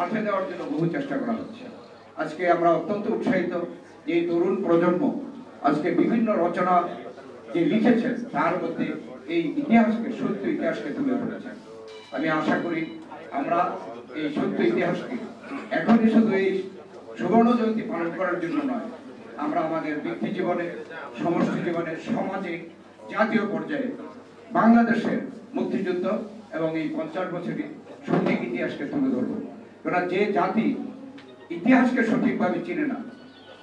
পাশে দেওয়ার জন্য বহু চেষ্টা করা হচ্ছে। আজকে আমরা অত্যন্ত উৎসাহিত যে তরুণ প্রজন্ম আজকে বিভিন্ন রচনা যে লিখেছেন, তার মধ্যে এই ইতিহাসকে, সত্য ইতিহাসকে তুলে ধরেছেন। আমি আশা করি আমরা এই সত্য ইতিহাসকে এখনই শুধু এই সুবর্ণ জয়ন্তী পালন করার জন্য নয়, আমরা আমাদের ব্যক্তি জীবনে সমষ্টি জীবনে, সমাজে, জাতীয় পর্যায়ে বাংলাদেশের মুক্তিযুদ্ধ এবং এই পঞ্চাশ বছরের সঠিক ইতিহাসকে তুলে ধরবো। কেননা যে জাতি ইতিহাসকে সঠিকভাবে চিনে না,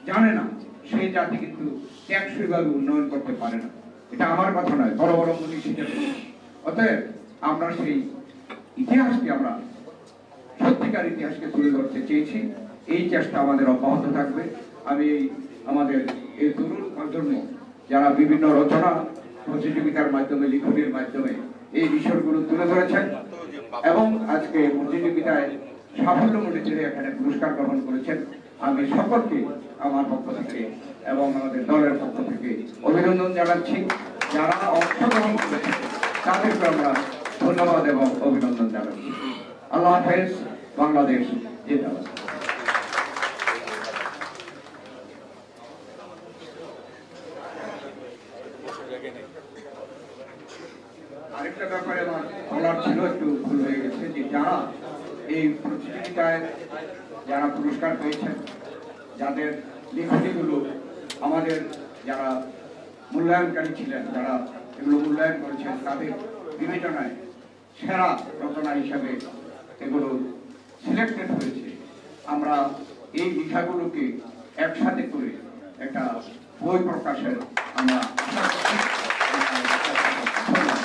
জানে না সেই জাতি কিন্তু টেকসইভাবে উন্নয়ন করতে পারে না। এটা আমার কথা নয়, বড় বড় মনীষীদের। অতএব আমরা সেই ইতিহাসকে আমরা, সত্যিকার ইতিহাসকে তুলে ধরতে চেয়েছি। এই চেষ্টা আমাদের অব্যাহত থাকবে। আমি এই, আমাদের এই তরুণ প্রজন্ম, যারা বিভিন্ন রচনা প্রতিযোগিতার মাধ্যমে, লিখনের মাধ্যমে এই বিষয়গুলো তুলে ধরেছেন এবং আজকে প্রতিযোগিতায় সাফল্যমণ্ডিত এখানে পুরস্কার গ্রহণ করেছেন, আমি সকলকে আমার পক্ষ থেকে এবং আমাদের দলের পক্ষ থেকে অভিনন্দন জানাচ্ছি। যারা অংশগ্রহণ করেছেন, তাদেরকে আমরা ধন্যবাদ এবং অভিনন্দন জানাচ্ছি। আল্লাহ হাফেজ, বাংলাদেশ জিন্দাবাদ আরেকটা ব্যাপারে আমার বলার ছিল একটু ভুল হয়ে গেছে যে যারা এই প্রতিযোগিতায় যারা পুরস্কার পেয়েছেন, যাদের লেখনীগুলো আমাদের যারা মূল্যায়নকারী ছিলেন, যারা এগুলো মূল্যায়ন করেছেন, তাদের বিবেচনায় সেরা রচনা হিসাবে এগুলো সিলেক্টেড হয়েছে। আমরা এই লেখাগুলোকে একসাথে করে একটা বই প্রকাশের আমরা আশা করছি। ধন্যবাদ।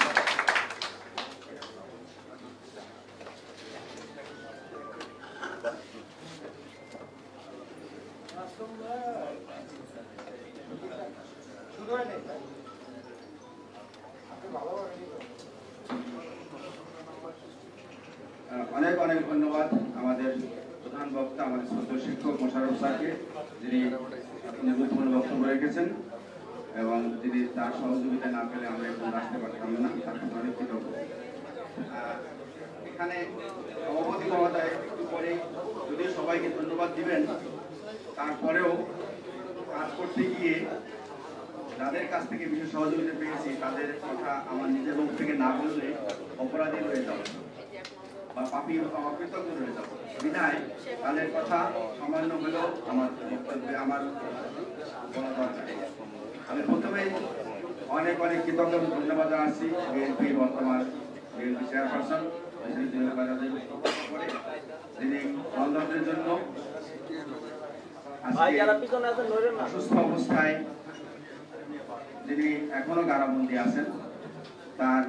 আহ, অনেক অনেক ধন্যবাদ আমাদের প্রধান বক্তা আমাদের শ্রদ্ধ শিক্ষক মোশারফ স্যারকে যিনি আপনি গুরুত্বপূর্ণ বক্তব্য রেখেছেন এবং তিনি তার সহযোগিতা না পেলে আমরা এখন আসতে পারতাম না তার জন্য অনেক কৃতজ্ঞ আহ, এখানে সভাপতি মহোদয় একটু পরেই যদিও সবাইকে ধন্যবাদ দিবেন তারপরেও কাজ করতে গিয়ে যাদের কাছ থেকে বিশেষ সহযোগিতা পেয়েছি তাদের কথা আমার নিজের মুখ থেকে না বললে অপরাধী হয়ে যাবে বা পাপি বা অকৃতজ্ঞ হয়ে যাব বিনায় তাদের কথা সামান্য হলেও আমার বক্তব্যে আমার আমি প্রথমেই অনেক অনেক কৃতজ্ঞ ধন্যবাদ জানাচ্ছি বিএনপি বর্তমান বিএনপি চেয়ারপারসন তিনি গণতন্ত্রের জন্য অসুস্থ অবস্থায় যিনি এখনও কারাবন্দী আছেন তার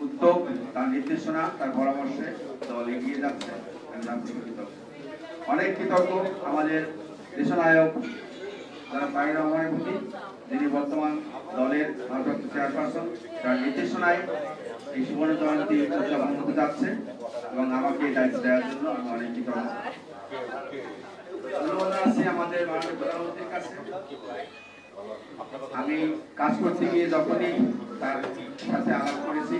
উদ্যোগ তার নির্দেশনা তার পরামর্শে দল এগিয়ে যাচ্ছে। অনেক কৃতজ্ঞ আমাদের দেশনায়ক যারা তাহির রহমানের প্রতি যিনি বর্তমান দলের ভারপ্রাপ্ত চেয়ারপারসন, তার নির্দেশনায় এই সুবর্ণ জয়ন্তী উদযাপন হতে যাচ্ছে এবং আমাকে দায়িত্ব দেওয়ার জন্য আমি অনেক ধন্যবাদ আমাদের মাননীয় প্রধানমন্ত্রীর কাছে। আমি কাজ করতে গিয়ে যখনই তার সাথে আলাপ করেছি,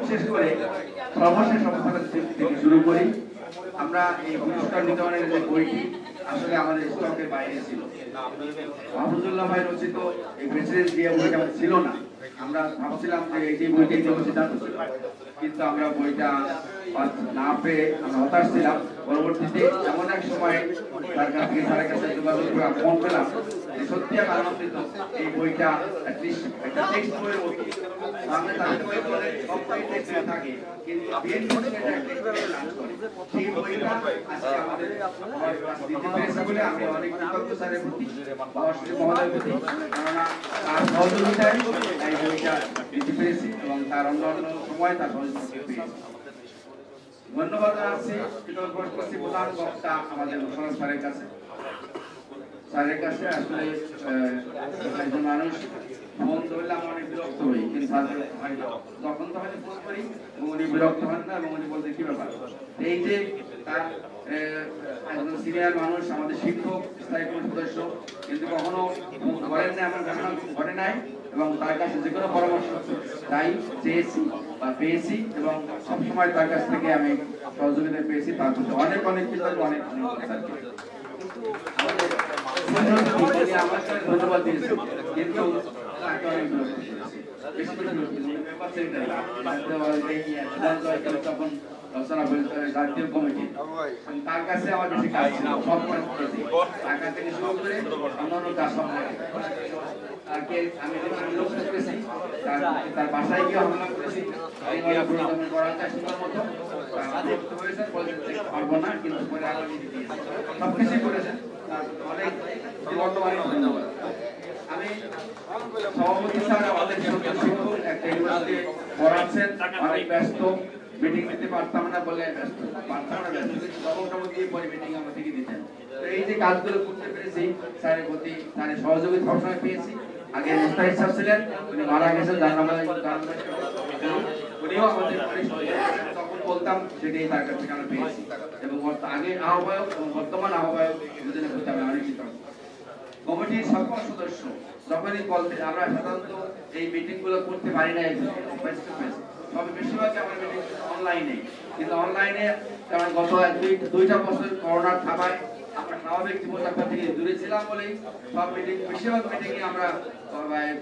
বিশেষ করে সর্বশেষ অবস্থাটা থেকে শুরু করি, আমরা এই পুরস্কার বিতরণের যে বইটি আসলে আমাদের স্টকের বাইরে ছিল। মাহফুজুল্লাহ ভাই রচিত এই প্রেসিডেন্ট দিয়ে ছিল না। আমরা ভাবছিলাম যে এই বইটি দেবো সিদ্ধান্ত ছিল কিন্তু আমরা বইটা না পেয়ে আমরা হতাশ ছিলাম। পরবর্তীতে এমন এক সময় তার কাছ থেকে তার কাছে যোগাযোগ করে ফোন পেলাম সত্যি আনন্দিত, এই বইটা সহযোগিতায় এই বইটা দিতে পেরেছি এবং তার অন্যান্য সময় তার সহযোগিতা পেয়েছি। ধন্যবাদ জানাচ্ছি, কৃতজ্ঞ প্রধান বক্তা আমাদের মুসলমান স্যারের কাছে। স্যারের কাছে আসলে একজন মানুষ ফোন ধরলে আমি অনেক বিরক্ত হই, কিন্তু তখন তো হয়তো ফোন করি উনি বিরক্ত হন না, এবং উনি বলতে কি ব্যাপার? এই যে তার একজন সিনিয়র মানুষ, আমাদের শিক্ষক, স্থায়ী কমিটির সদস্য, কিন্তু কখনো ফোন করেন না আমার ঘটনা ঘটে নাই। এবং তার কাছে যে কোনো পরামর্শ, তাই চেয়েছি বা পেয়েছি এবং সবসময় তার কাছ থেকে আমি সহযোগিতা পেয়েছি, তার প্রতি অনেক অনেক কৃতজ্ঞ, অনেক ধন্যবাদ কিন্তু রচনা করেছে জাতীয় কমিটি। তার কাছে আমার বেশি কাজ ছিল সব কাজ করেছি। টাকা থেকে শুরু করে অন্যান্য কাজ সব তাকে আমি যখন বিরক্ত করেছি তার তার বাসায় গিয়ে হামলা করেছি করার চেষ্টা মতো। তার বিরক্ত হয়েছে বলে যে পারব না কিন্তু পরে আগামী দিয়েছে। করেছেন অনেক বর্তমানে ধন্যবাদ। আমি সভাপতি স্যার আমাদের শিক্ষক শিক্ষক একটা ইউনিভার্সিটি পড়াচ্ছেন অনেক ব্যস্ত। মিটিং দিতে পারতাম না, বলে পারতাম না ব্যস্ত তখন দিয়ে পরে মিটিং আমাদেরকে দিতেন তো এই যে কাজগুলো করতে পেরেছি, স্যারের প্রতি স্যারের সহযোগিতা সবসময় পেয়েছি। আগে মুস্তাহিদ স্যার ছিলেন, উনি মারা গেছেন, যার নামে উনিও আমাদের তখন বলতাম সেটাই তার কাছ থেকে আমরা পেয়েছি। এবং আগের আহ্বায়ক এবং বর্তমান আহ্বায়ক দুজনের প্রতি আমি অনেক কমিটির সকল সদস্য যখনই বলতে আমরা সাধারণত এই মিটিংগুলো করতে পারি না ফেস টু ফেস তবে বেশিরভাগ আমরা মিটিং অনলাইনে কিন্তু অনলাইনে কারণ গত দুই, দুইটা বছর করোনার থাকায় আমরা স্বাভাবিক জীবনযাত্রা থেকে দূরে ছিলাম বলেই সব মিটিং বেশিরভাগ মিটিং আমরা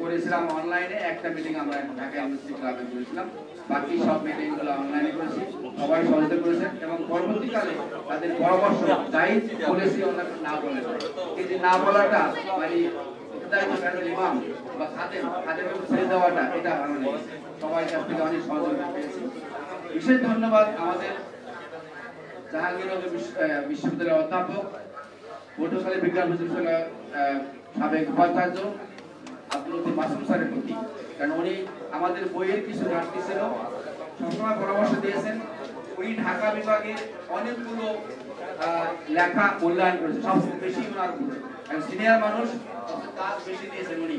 করেছিলাম অনলাইনে একটা মিটিং আমরা ঢাকা ইউনিভার্সিটি ক্লাবে করেছিলাম। বাকি সব মিটিংগুলো অনলাইনে করেছি, সবাই সহযোগিতা করেছেন এবং পরবর্তীকালে তাদের পরামর্শ যাই বলেছি অন্যান্য না বলেছে কিন্তু না বলাটা মানে ইমাম বা খাদেম খাদেমের ছেড়ে দেওয়াটা, এটা ভালো সবাই কাছ থেকে অনেক সহযোগিতা পেয়েছি। বিশেষ ধন্যবাদ আমাদের জাহাঙ্গীরনগর বিশ্ববিদ্যালয়ের অধ্যাপক পটুয়াখালী বিজ্ঞান বিশ্ববিদ্যালয়ের সাবেক উপাচার্য, আব্দুল মাসুম স্যারের প্রতি। কারণ উনি আমাদের বইয়ের কিছু ঘাটতি ছিল, সবসময় পরামর্শ দিয়েছেন। উনি ঢাকা বিভাগে অনেকগুলো লেখা মূল্যায়ন করেছে সবচেয়ে বেশি ওনার সিনিয়র মানুষ কাজ বেশি দিয়েছেন উনি।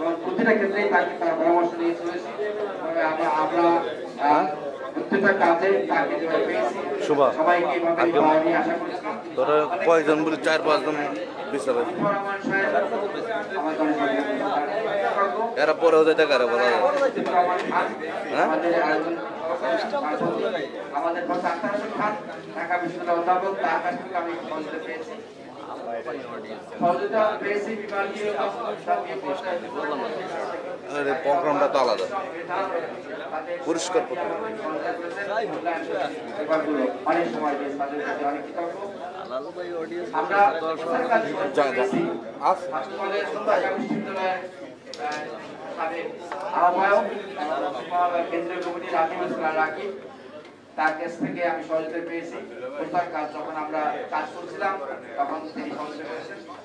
এবং প্রতিটা ক্ষেত্রেই তাকে তারা পরামর্শ নিয়ে চলেছি। আমরা আমরা আহ, প্রত্যেকটা কাজে তাকে যেভাবে পেয়েছি। সবাইকে এভাবে আজকে- আশা করেছিলাম তোরা কয়েকজন বলে চার পাঁচজন বিচারে আমাদের অনেক পরেও যেতে কারে বলা হ্যাঁ? আমাদের ঢাকা বিশ্ববিদ্যালয়ের অধ্যাপক তার কাছ থেকে আমি পেয়েছি আর প্রোগ্রামটা তো আলাদা। সাবেক আহ্বায়ক কেন্দ্রীয় কমিটির রাকিব রাকিব তার কাছ থেকে আমি সহযোগিতা পেয়েছি। কাজ যখন আমরা কাজ করছিলাম, তখন তিনি সহযোগিতা করেছেন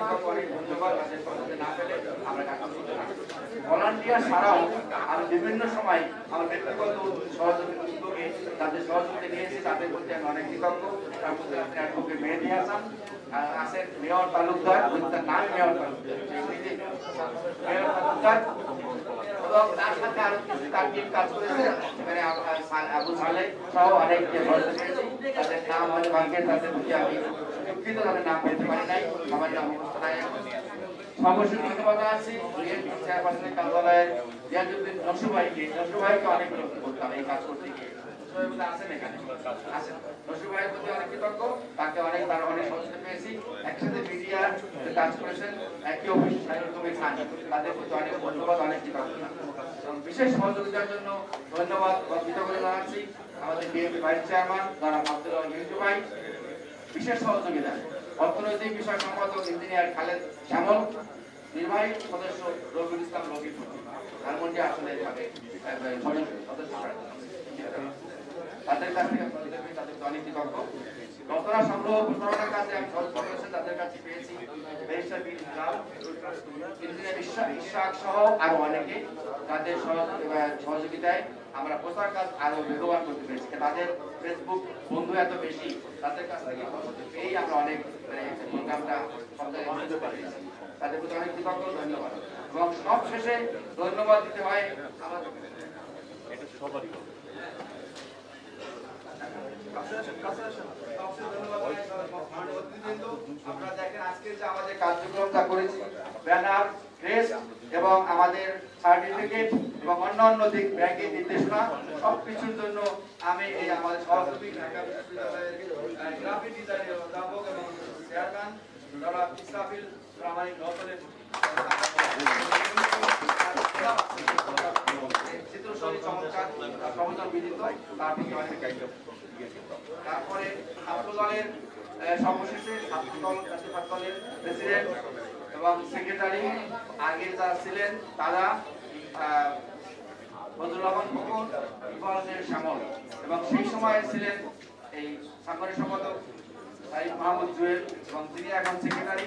কৃতজ্ঞ, অনেক ধন্যবাদ আমরা ভলান্টিয়ার ছাড়াও আমি বিভিন্ন সময় আমার ব্যক্তিগত সহযোগিতা উদ্যোগে তাদের সহযোগিতা নিয়েছি। তাদের প্রতি আমি অনেক কৃতজ্ঞ। তার প্রতি আপনি অ্যাডভোকেট মেহেদি হাসান। আর মেয়র তালুকদার তার নাম মেয়র তালুকদার। সহ অনেক তাদের নাম করতাম এই কাজ করতে গিয়ে। সহযোগিতা বিশেষ সহযোগিতার জন্য ধন্যবাদ জানাচ্ছি আমাদের বিএনপি ভাইস চেয়ারম্যান জনাব আব্দুল ভাই। বিশেষ সহযোগিতা। অর্থনৈতিক বিষয় সম্পাদক ইঞ্জিনিয়ার খালেদ শ্যামল। নির্বাহী সদস্য রবিউল ইসলাম রবি ধানমন্ডি আসলে সদস্য। তাদের কাছ থেকে অনেক সংগ্রহ আমি সদস্য তাদের কাছে পেয়েছি ইঞ্জিনিয়ার ইশা ইশাক সহ আরও অনেকে। তাদের সহযোগিতায় আমরা প্রচার কাজ আরও বেগবান করতে পেরেছি। তাদের ফেসবুক বন্ধু এত বেশি তাদের কাছ থেকে পেয়েই আমরা অনেক মানে, প্রোগ্রামটা পেরেছি। তাদের প্রতি অনেক কৃতজ্ঞ ধন্যবাদ। এবং সব শেষে ধন্যবাদ দিতে হয় আমাদের আপনারা দেখেন আজকে যে আমাদের কার্যক্রমটা করেছি ব্যানার ড্রেস এবং আমাদের সার্টিফিকেট এবং অন্যান্য দিক ব্যাংকের নির্দেশনা সবকিছুর জন্য আমি এই আমাদের সহকর্মী ঢাকা বিশ্ববিদ্যালয়ের গ্রাফিক ডিজাইনের অধ্যাপক এবং চেয়ারম্যান যারা ইসরাফিল প্রামাণিক নকলের চিত্রশৈলী চমৎকার সমতল সর্বশেষে ছাত্র দল দলের প্রেসিডেন্ট এবং সেক্রেটারি আগে যারা ছিলেন তারা রহমান খোকন শ্যামল এবং সেই সময়ে ছিলেন এই সাংগঠনিক সম্পাদক সাইদ মাহমুদ জুয়েল এবং তিনি এখন সেক্রেটারি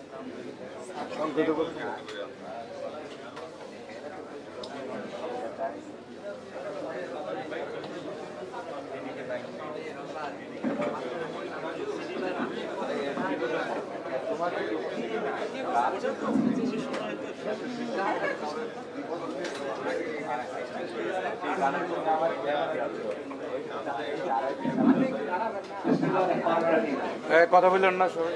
কথা বললেন না সবাই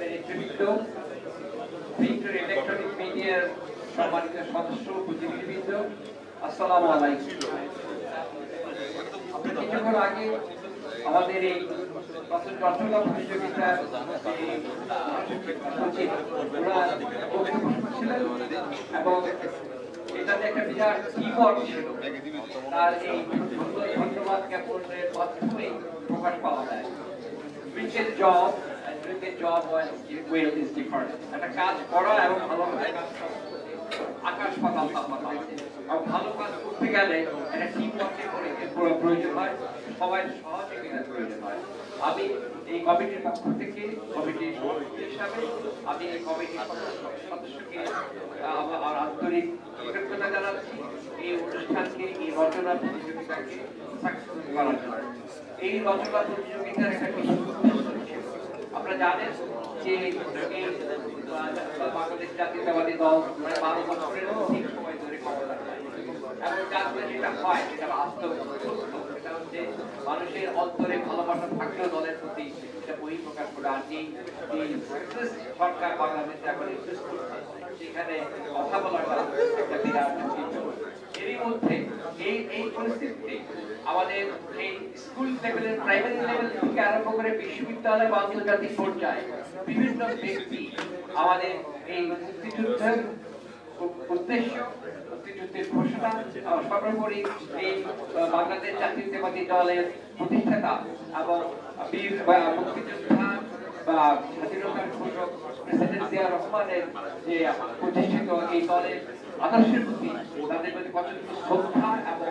নেতৃবৃন্দ ও ইলেকট্রনিক মিডিয়ার সম্মানিত সদস্য প্রতিনিধিবৃন্দ আসসালামু আলাইকুম কিছুক্ষণ আগে আমাদের এই একটা বিরাট এই ধন্যবাদ প্রকাশ পাওয়া যায় job when you will is different. একটা কাজ করা এবং ভালো আকাশ পাতাল তফাৎ আর ভালো কাজ করতে গেলে একটা টিম ওয়ার্কের প্রয়োজন হয় সবাই সহযোগিতার প্রয়োজন হয় আমি এই কমিটির পক্ষ থেকে কমিটির হিসাবে আমি এই কমিটির সদস্যকে আমার আন্তরিক কৃতজ্ঞতা জানাচ্ছি এই অনুষ্ঠানকে এই রচনা প্রতিযোগিতাকে সাকসেসফুল করার জন্য এই রচনা প্রতিযোগিতার একটা। আপনারা জানেন যে বাংলাদেশ জাতীয়তাবাদী দল প্রায় বারো বছরের অধিক সময় ধরে ক্ষমতা এবং যার যেটা হয়, সেটা বাস্তব সেটা হচ্ছে মানুষের অন্তরে ভালোবাসা থাকলেও দলের প্রতি এটা বই প্রকাশ করে। আর যে সরকার বাংলাদেশে এখন সেখানে কথা বলাটা একটা বিরাট। এরই মধ্যে এই এই পরিস্থিতিতে আমাদের এই স্কুল লেভেলের প্রাইমারি লেভেল থেকে আরম্ভ করে বিশ্ববিদ্যালয় বা আন্তর্জাতিক পর্যায়ে বিভিন্ন ব্যক্তি আমাদের এই মুক্তিযুদ্ধের উদ্দেশ্য, মুক্তিযুদ্ধের ঘোষণা সর্বোপরি এই বাংলাদেশ জাতীয়তাবাদী দলের প্রতিষ্ঠাতা এবং বীর মুক্তিযোদ্ধা বা স্বাধীনতার ঘোষক প্রেসিডেন্ট জিয়া রহমানের যে প্রতিষ্ঠিত এই দলের আদর্শের প্রতি তাদের প্রতি কতটুকু শ্রদ্ধা এবং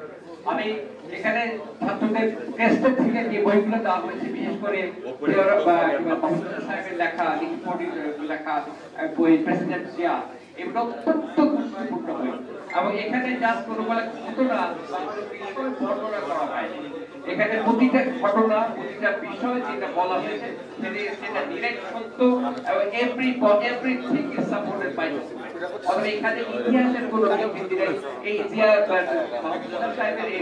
আমি এখানে ছাত্রদের টেস্টের থেকে যে বইগুলো দেওয়া হয়েছে, বিশেষ করে সাহেবের লেখা লেখা বই, প্রেসিডেন্ট জিয়া, এগুলো অত্যন্ত গুরুত্বপূর্ণ বই। এবং এখানে যা কোনো বলে ঘটনা বর্ণনা করা হয়নি এখানে প্রতিটা ঘটনা, প্রতিটা বিষয় যেটা বলা হয়েছে, সেটা- ডিরেক্ট সত্য এবং every everything is supported by অথবা এখানে ইতিহাসের কোনো নেই। এই সাহেবের এই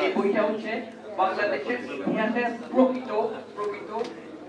এই বইটা হচ্ছে বাংলাদেশের ইতিহাসের প্রকৃত প্রকৃত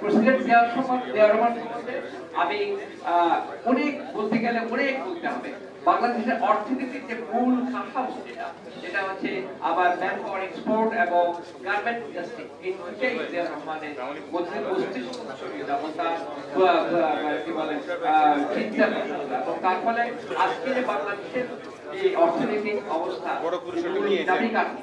প্রেসিডেন্ট দেওয়ার সময় দেওয়ার রহমান আমি অনেক বলতে গেলে অনেক বলতে হবে। বাংলাদেশের অর্থনীতির যে মূল কাঠামো যেটা সেটা হচ্ছে আবার ম্যান পাওয়ার এক্সপোর্ট এবং গার্মেন্ট ইন্ডাস্ট্রি এই দুইটাই দেওয়ার রহমানের মধ্যে মস্তিষ্ক আহ, কি বলে চিন্তা এবং তার ফলে আজকে যে বাংলাদেশের এই অর্থনৈতিক অবস্থা দাবি কাঠি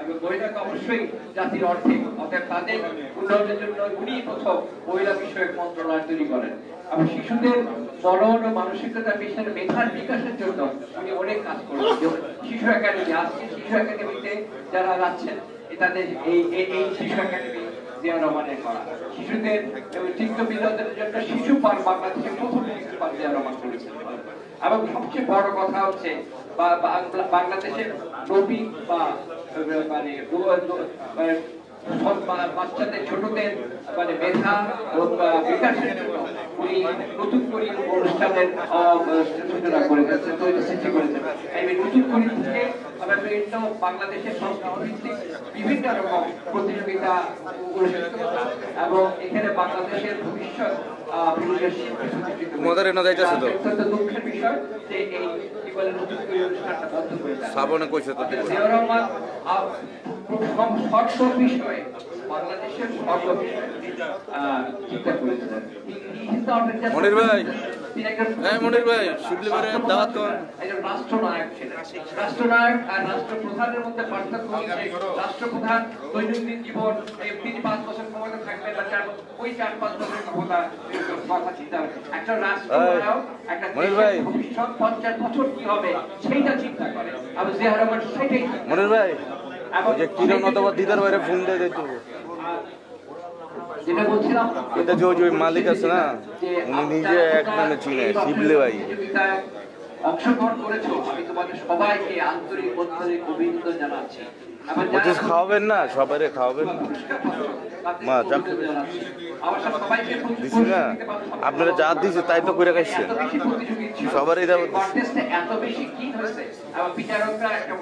এবং মহিলাকে অবশ্যই জাতির অর্ধেক, অর্থাৎ তাদের উন্নয়নের জন্য উনি প্রথম মহিলা বিষয়ক মন্ত্রণালয় তৈরি করেন। এবং শিশুদের মনন ও মানসিকতা বিষয়ের মেধার বিকাশের জন্য উনি অনেক কাজ করেন। শিশু একাডেমি, আজকে শিশু একাডেমিতে যারা যাচ্ছেন তাদের এই, এই- শিশু একাডেমি শিশুদের এবং চিত্ত জন্য শিশু পার্ক বাংলাদেশের প্রথম শিশু পার্ক জিয়া রহমান করেছেন। এবং সবচেয়ে বড় কথা হচ্ছে বাংলাদেশের নবী বা মানে মানে বাচ্চাদের ছোটদের মানে মেধা বিকাশের জন্য উনি নতুন করে অনুষ্ঠানের সূচনা করে তৈরি সৃষ্টি করেছেন নতুন করে থেকে আমরা বিভিন্ন বাংলাদেশের সংস্কৃতি বিভিন্ন রকম প্রতিযোগিতা অনুষ্ঠিত এবং এখানে বাংলাদেশের ভবিষ্যৎ দুঃখের বিষয় যে এই কি বলে নতুন করে অনুষ্ঠানটা বন্ধ করে দেওয়া। শ্রাবণে কইছে তো অর্থাৎ জিয়াউর রহমান আহ, প্রথম সর্ব বিষয়ে বাংলাদেশের সর্ব বিষয়ে চিন্তা করেছিলেন মনির ভাই। তিনি মনির ভাই, শিবলি দাওয়াত কর। একজন রাষ্ট্রনায়ক ছিলেন রাষ্ট্রনায়ক আর রাষ্ট্রপ্রধানের মধ্যে পার্থক্য হচ্ছে রাষ্ট্রপ্রধান দৈনন্দিন জীবন তিনি পাঁচ বছর ক্ষমতা থাকবেন বা চার ওই চার পাঁচ বছর ক্ষমতা কথা চিন্তা একটা রাষ্ট্রনায়ক একটা মনির দেশের ভাই। ভবিষ্যৎ পঞ্চাশ বছর কি হবে সেইটা চিন্তা করে এবং জিয়া রহমান সেটাই মনির ভাই যে কিরণ অথবা দিদার বাইরে ফোন দিয়ে দিত এটা যে ওই মালিক আছে না, উনি নিজে এক নামে চিনে, এই শিবলি ভাই। প্রতিযোগিতায় অংশগ্রহণ করেছ আমি তোমাদের সবাইকে আন্তরিক আন্তরিক অভিনন্দন জানাচ্ছি। এবং খাওয়াবেন না সবাইরে খাওয়াবেন। মা, দিছি না। আপনারা যা দিছে তাই তো করে ছিল। সবারই দেওয়া এই contest এ এত বেশি কি হয়েছে? বিচারকরা একটা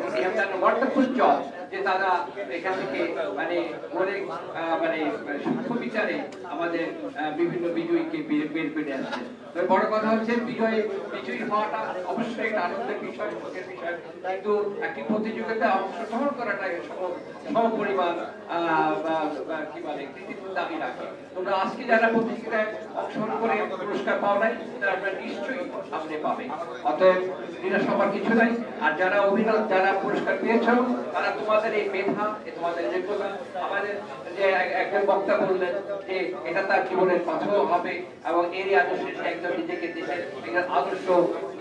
যে তারা এখান থেকে মানে অনেক মানে মানে সূক্ষ্ম বিচারে আমাদের বিভিন্ন বিজয়ীকে বের বের করে আসছে। বড় কথা হচ্ছে বিজয়ী বিজয়ী হওয়াটা অবশ্যই একটা আনন্দের বিষয়, সুখের বিষয়। কিন্তু একটি প্রতিযোগিতায় অংশগ্রহণ করাটা সম পরিমাণ তোমরা আজকে যারা প্রতিযোগিতায় অংশগ্রহণ করে পুরস্কার পাও নাই, তারা নিশ্চয়ই সামনে পাবে। অতএব এটা সবার কিছু নাই। আর যারা অভিনয়, যারা পুরস্কার পেয়েছ, তারা তোমাদের এই মেধা তোমাদের যোগ্যতা, আমাদের একজন বক্তা বললেন যে এটা তার জীবনের পাথর হবে এবং এরই আদর্শে একজন নিজেকে দেশের একজন আদর্শ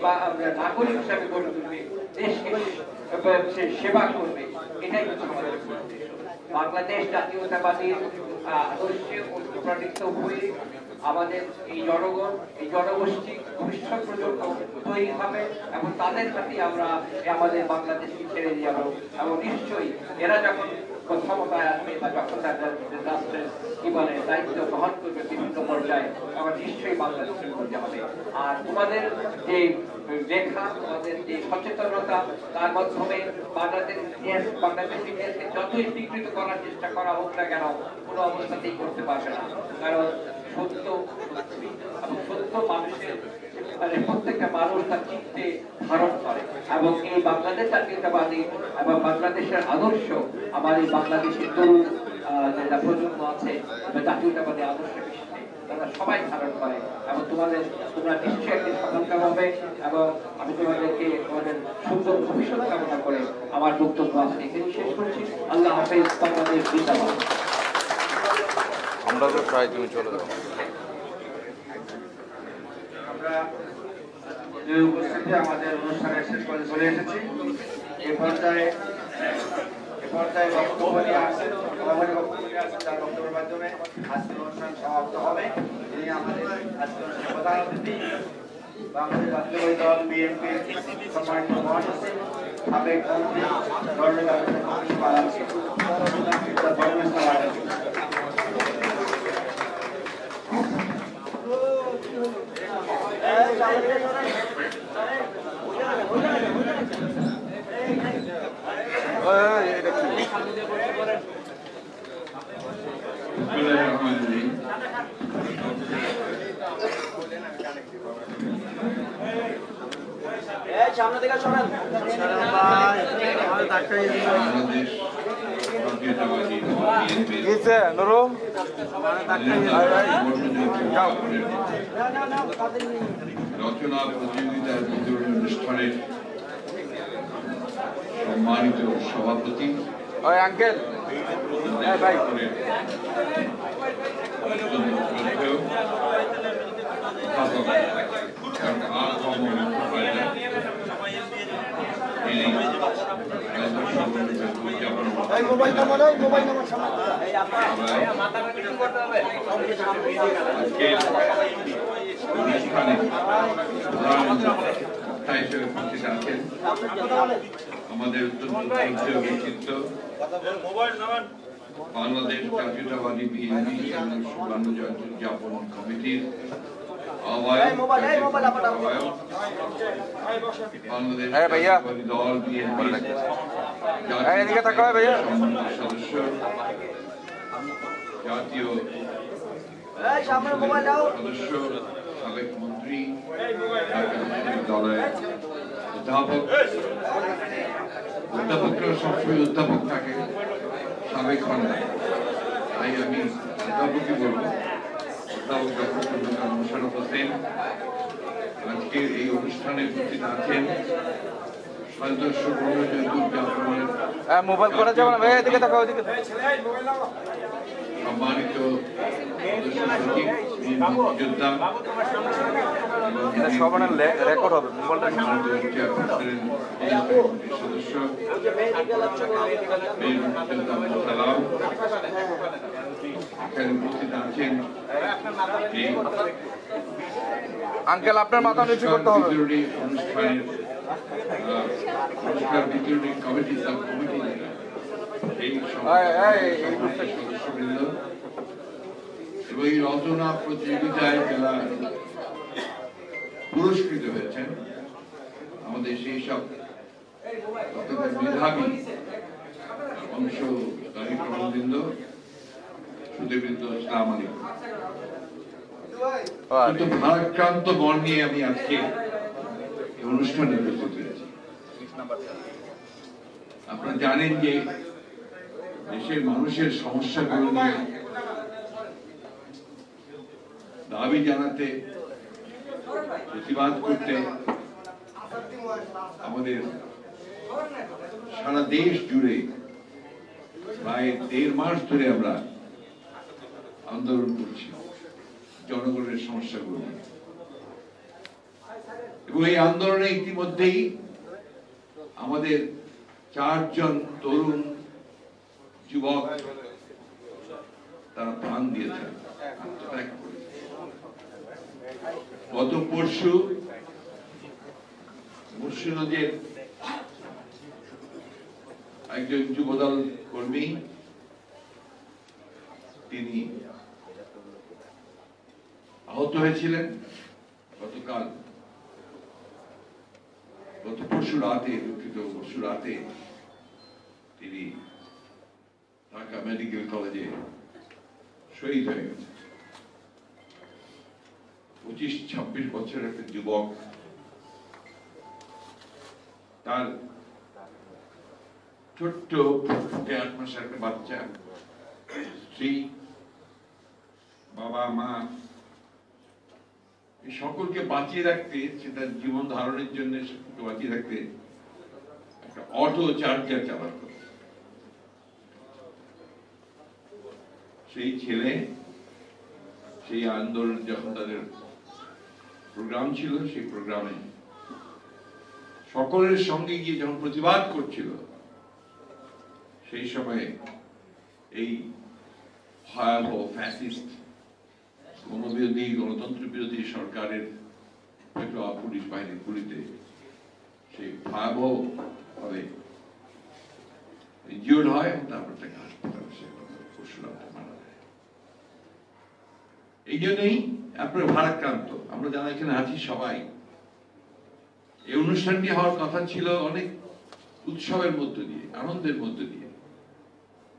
বা নাগরিক হিসাবে গড়ে তুলবে। দেশকে সেবা করবে। এটাই হচ্ছে আমাদের। বাংলাদেশ জাতীয়তাবাদী আদর্শে অনুপ্রাণিত হয়ে আমাদের এই জনগণ, এই জনগোষ্ঠী ভবিষ্যৎ প্রজন্ম তৈরি হবে এবং তাদের প্রতি আমরা আমাদের বাংলাদেশকে ছেড়ে দিয়ে যাব। এবং নিশ্চয়ই এরা যখন ক্ষমতায় আসবে বা যখন রাষ্ট্রের বলে দায়িত্ব গ্রহণ করবে বিভিন্ন পর্যায়ে, আমরা নিশ্চয়ই বাংলাদেশের করতে হবে। আর তোমাদের যে লেখা, তোমাদের যে সচেতনতা, তার মাধ্যমে বাংলাদেশ ইতিহাস বাংলাদেশ ইতিহাসকে যতই স্বীকৃত করার চেষ্টা করা হোক না কেন, কোনো অবস্থাতেই করতে পারবে না। কারণ সত্য এবং সত্য মানুষের প্রত্যেকটা মানুষ তার চিত্তে ধারণ করে। এবং এই বাংলাদেশ জাতীয়তাবাদী এবং বাংলাদেশের আদর্শ আমার এই বাংলাদেশের তরুণ যেটা প্রজন্ম আছে জাতীয়তাবাদী আদর্শ কামনা করে আমার বক্তব্য আজকে এখানে শেষ আল্লাহ হাফেজ আমরা তো প্রায় তুমি চলে যাও। আমরা উপস্থিতি আমাদের অনুষ্ঠানের শেষ পর্যায়ে চলে এসেছি। এই পর্যায়ে অনুষ্ঠান সমাপ্ত হবে। আমাদের আজকের অনুষ্ঠানের প্রধান সাবেক মন্ত্রী ধর্মেন্দ্র এই, এটা কি সামনে থেকে সরেন। বাংলাদেশ জাতীয়তাবাদী বিএনপির গেছে নুরু যাও রচনা প্রতিযোগিতার বিতরণ অনুষ্ঠানের সম্মানিত সভাপতি ওই আঙ্কেল এই ভাই মোবাইল নাম্বার, এই মোবাইল নাম্বার সামনে। অনুষ্ঠানে হিসেবে উপস্থিত আছেন আমাদের অত্যন্ত পরিচয় ব্যক্তিত্ব বাংলাদেশ জাতীয়তাবাদী বিএনপি সুবর্ণ জয়ন্তী কমিটির এই ভাইয়া। এই এদিকে তাকাও ভাইয়া। সদস্য জাতীয় এই সামনে মোবাইল দাও সদস্য সাবেক মন্ত্রী বিশ্ববিদ্যালয়ের অধ্যাপক অধ্যাপকরা সবসময় অধ্যাপক থাকে সাবেক হন তাই আমি অধ্যাপকই বলব মোশারফ হোসেন আজকে এই অনুষ্ঠানে উপস্থিত আছেন মোবাইল করা যাবে না ভাই এদিকে সম্মানিত এটা সব রেকর্ড হবে মোবাইলটা সদস্য আঙ্কেল, আপনার মাথা নিচু করতে হবে। এবং এই রচনা প্রতিযোগিতায় যারা পুরস্কৃত হয়েছেন, আমাদের সেই সব মেধাবী অংশকারী প্রবন্ধবৃন্দ সুদীবৃন্দ কিন্তু ভারাক্রান্ত মন নিয়ে আমি আজকে এই অনুষ্ঠানে উপস্থিত হয়েছি। আপনারা জানেন যে দেশের মানুষের সমস্যাগুলো নিয়ে দাবি জানাতে প্রতিবাদ করতে আমাদের সারা দেশ জুড়ে প্রায় দেড় মাস ধরে আমরা আন্দোলন করছি, জনগণের সমস্যাগুলো এবং এই আন্দোলনে ইতিমধ্যেই আমাদের চারজন তরুণ যুবক তারা প্রাণ দিয়েছেন গত পরশু মুর্শিদাবাদের একজন যুবদল কর্মী, তিনি আহত হয়েছিলেন গতকাল, গত পরশু রাতে, দুঃখিত, পরশু রাতে তিনি ঢাকা মেডিকেল কলেজে শহীদ হয়ে গেছেন। পঁচিশ, ছাব্বিশ বছরের একটা যুবক, তার ছোট্ট ফুটফুটে আট মাসের একটা বাচ্চা, স্ত্রী, বাবা, মা সকলকে বাঁচিয়ে রাখতে, সেটা জীবন ধারণের জন্য সকলকে বাঁচিয়ে রাখতে একটা অটো চার্জার চালাতো সেই ছেলে, সেই আন্দোলন যখন তাদের প্রোগ্রাম ছিল, সেই প্রোগ্রামে সকলের সঙ্গে গিয়ে যখন প্রতিবাদ করছিল, সেই সময়ে এই ভয়াবহ ফ্যাসিস্ট গণবিরোধী গণতন্ত্র বিরোধী সরকারের পুলিশ বাহিনীর গুলিতে সেই ভয়াবহ ভাবে ইনজিওর্ড হয়, তারপর তাকে হাসপাতালে সে এই জন্যই আপনার ভারাক্রান্ত। আমরা যারা এখানে আছি সবাই, এই অনুষ্ঠানটি হওয়ার কথা ছিল অনেক উৎসবের মধ্য দিয়ে, আনন্দের মধ্য দিয়ে।